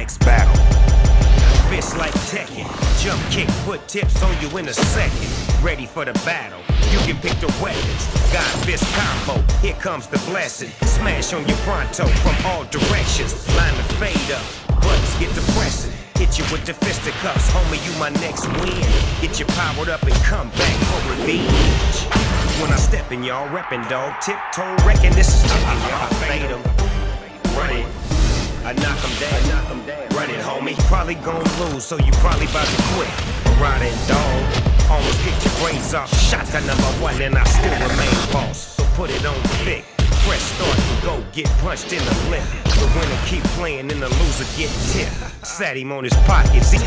next battle. Fist like Tekken, jump kick, put tips on you in a second. Ready for the battle, you can pick the weapons. God fist combo, here comes the blessing. Smash on your pronto from all directions. Line the fade up, buttons get depressing. Hit you with the fisticuffs, homie, you my next win. Get you powered up and come back for revenge. When I step in, y'all reppin', dog. Tiptoe wrecking, this is chicken, y'all. Fade 'em, Probably gon' lose, so you probably about to quit. Riding dog, almost get your brains off. Shot to number one, and I still remain boss. So put it on thick. Press start and go get punched in the lip. The winner keep playing and the loser get tipped. Sat him on his pockets. He